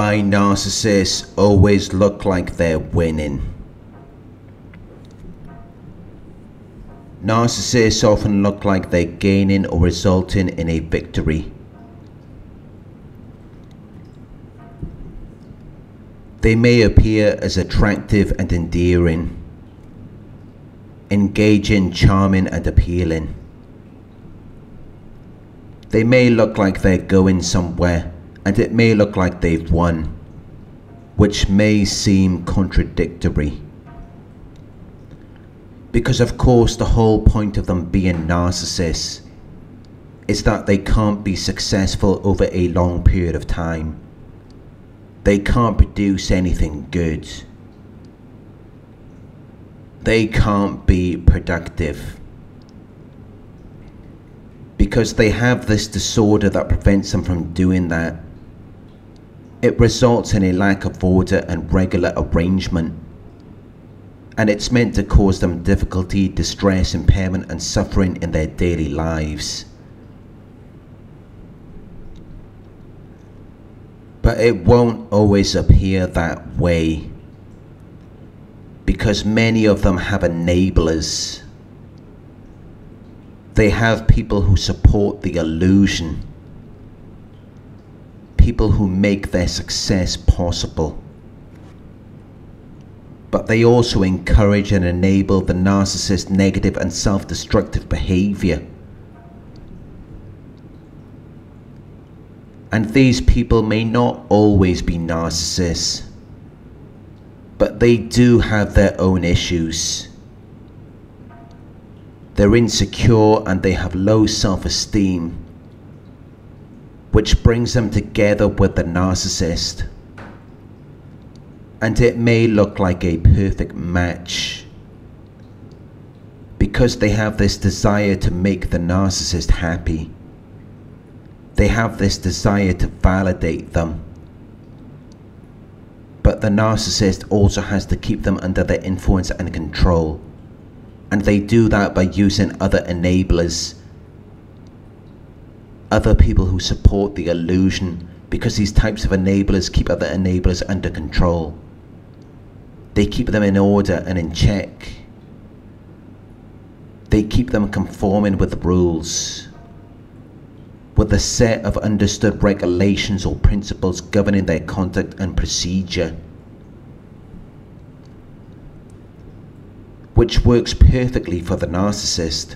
why narcissists always look like they're winning. Narcissists often look like they're gaining or resulting in a victory. They may appear as attractive and endearing, engaging, charming, and appealing. They may look like they're going somewhere, and it may look like they've won, which may seem contradictory. Because, of course, the whole point of them being narcissists is that they can't be successful over a long period of time. They can't produce anything good. They can't be productive because they have this disorder that prevents them from doing that. It results in a lack of order and regular arrangement, and it's meant to cause them difficulty, distress, impairment, and suffering in their daily lives. But it won't always appear that way because many of them have enablers. They have people who support the illusion, people who make their success possible. But they also encourage and enable the narcissist's negative and self destructive behavior. And these people may not always be narcissists, but they do have their own issues they're insecure and they have low self esteem, which brings them together with the narcissist. And it may look like a perfect match because they have this desire to make the narcissist happy. They have this desire to validate them. But the narcissist also has to keep them under their influence and control and they do that by using other enablers, other people who support the illusion, because these types of enablers keep other enablers under control. They keep them in order and in check. They keep them conforming with rules, with a set of understood regulations or principles governing their conduct and procedure. which works perfectly for the narcissist.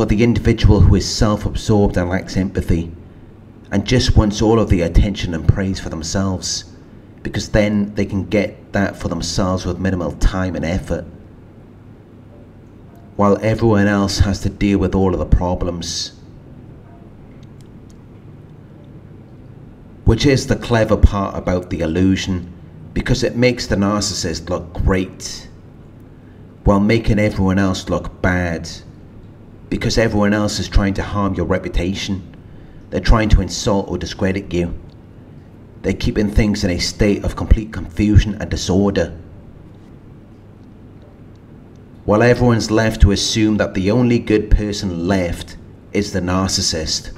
For the individual who is self absorbed and lacks empathy, and just wants all of the attention and praise for themselves, because then they can get that for themselves with minimal time and effort. While everyone else has to deal with all of the problems. Which is the clever part about the illusion, because it makes the narcissist look great while making everyone else look bad because everyone else is trying to harm your reputation. They're trying to insult or discredit you. They're keeping things in a state of complete confusion and disorder. While everyone's left to assume that the only good person left is the narcissist.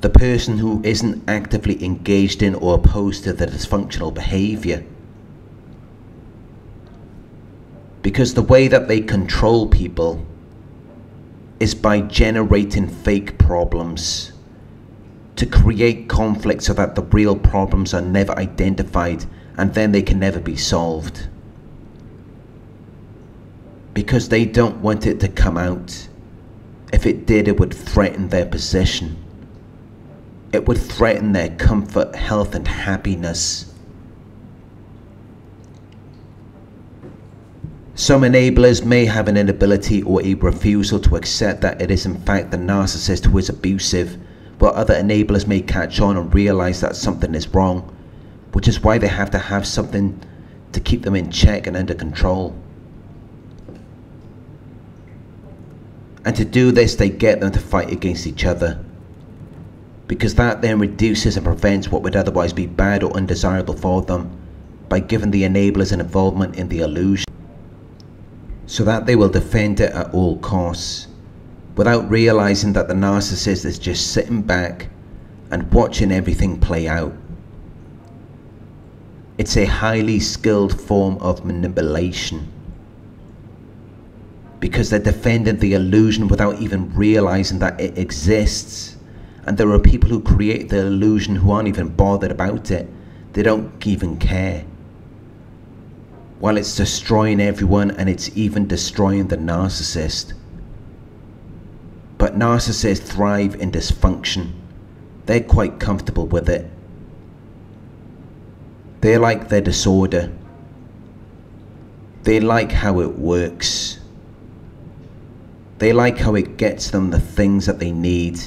The person who isn't actively engaged in or opposed to the dysfunctional behavior because the way that they control people is by generating fake problems to create conflict so that the real problems are never identified and then they can never be solved. Because they don't want it to come out. If it did, it would threaten their position. It would threaten their comfort, health, and happiness. Some enablers may have an inability or a refusal to accept that it is in fact the narcissist who is abusive, while other enablers may catch on and realize that something is wrong, which is why they have to have something to keep them in check and under control. And to do this, they get them to fight against each other. Because that then reduces and prevents what would otherwise be bad or undesirable for them by giving the enablers an involvement in the illusion so that they will defend it at all costs, without realizing that the narcissist is just sitting back and watching everything play out. It's a highly skilled form of manipulation because they're defending the illusion without even realizing that it exists. And there are people who create the illusion who aren't even bothered about it, they don't even care. While it's destroying everyone and it's even destroying the narcissist. But narcissists thrive in dysfunction. They're quite comfortable with it. They like their disorder. They like how it works. They like how it gets them the things that they need.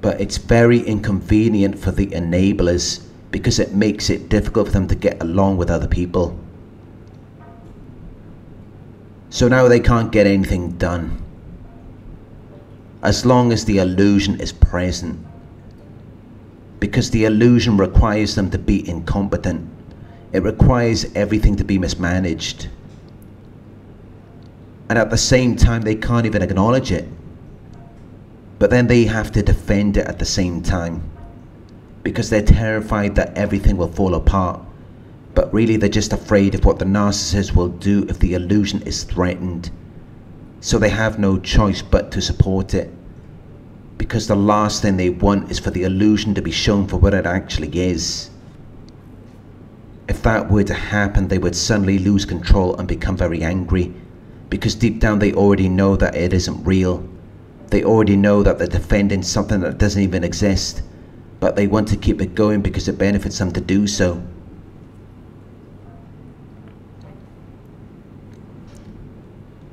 But it's very inconvenient for the enablers because it makes it difficult for them to get along with other people. So now they can't get anything done. As long as the illusion is present. Because the illusion requires them to be incompetent. It requires everything to be mismanaged. And at the same time, they can't even acknowledge it. But then they have to defend it at the same time. Because they're terrified that everything will fall apart but really they're just afraid of what the narcissist will do if the illusion is threatened. So they have no choice but to support it. Because the last thing they want is for the illusion to be shown for what it actually is. If that were to happen, they would suddenly lose control and become very angry. Because deep down they already know that it isn't real. They already know that they're defending something that doesn't even exist. But they want to keep it going because it benefits them to do so.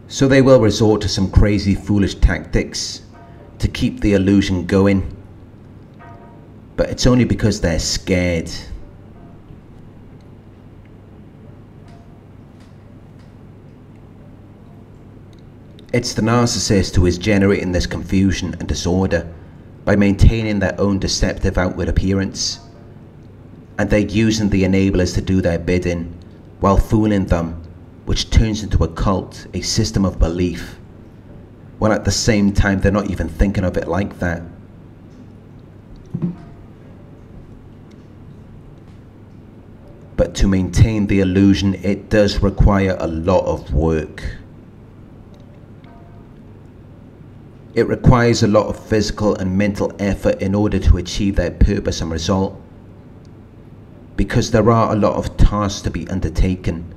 So they will resort to some crazy foolish tactics to keep the illusion going. But it's only because they're scared. It's the narcissist who is generating this confusion and disorder by maintaining their own deceptive outward appearance. And they're using the enablers to do their bidding while fooling them which turns into a cult, a system of belief, when at the same time they're not even thinking of it like that. But to maintain the illusion, it does require a lot of work. It requires a lot of physical and mental effort in order to achieve that purpose and result. Because there are a lot of tasks to be undertaken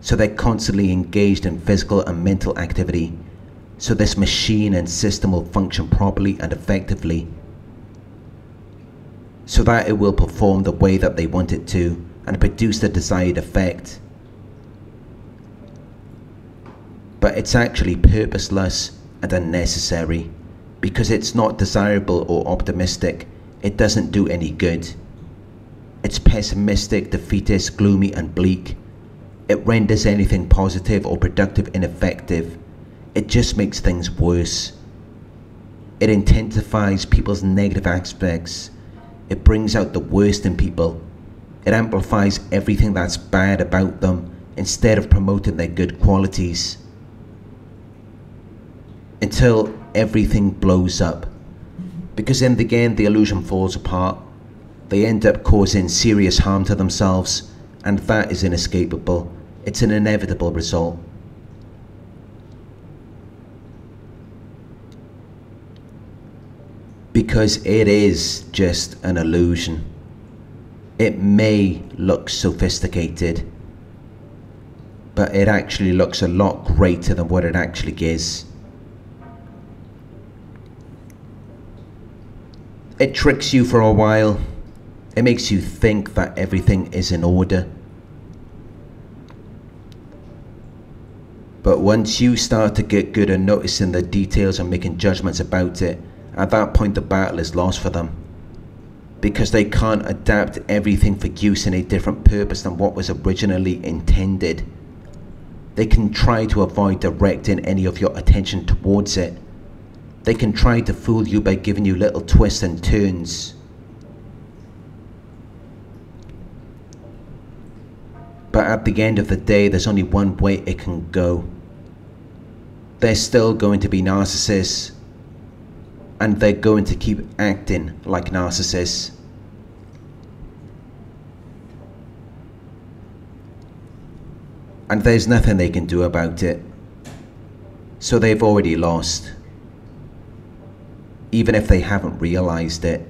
so they're constantly engaged in physical and mental activity, so this machine and system will function properly and effectively, so that it will perform the way that they want it to and produce the desired effect. But it's actually purposeless and unnecessary because it's not desirable or optimistic. It doesn't do any good. It's pessimistic, defeatist, gloomy, and bleak it renders anything positive or productive ineffective. It just makes things worse. It intensifies people's negative aspects. It brings out the worst in people. It amplifies everything that's bad about them instead of promoting their good qualities. Until everything blows up. Because in the end, the illusion falls apart. They end up causing serious harm to themselves, and that is inescapable it's an inevitable result. Because it is just an illusion. It may look sophisticated, but it actually looks a lot greater than what it actually is. It tricks you for a while. It makes you think that everything is in order But once you start to get good at noticing the details and making judgments about it, at that point the battle is lost for them. Because they can't adapt everything for use in a different purpose than what was originally intended. They can try to avoid directing any of your attention towards it. They can try to fool you by giving you little twists and turns. But at the end of the day, there's only one way it can go. They're still going to be narcissists and they're going to keep acting like narcissists. And there's nothing they can do about it. So they've already lost. Even if they haven't realized it.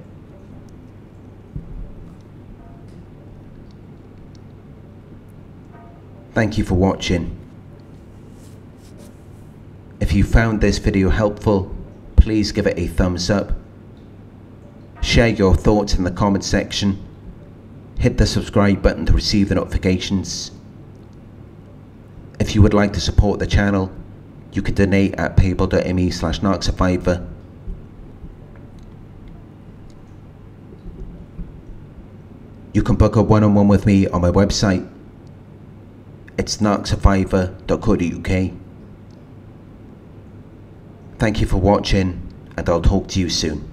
Thank you for watching. If you found this video helpful, please give it a thumbs up. Share your thoughts in the comment section. Hit the subscribe button to receive the notifications. If you would like to support the channel, you can donate at paypal.me slash narcsurvivor. You can book a one-on-one with me on my website. It's narcsurvivor.co.uk. Thank you for watching and I'll talk to you soon.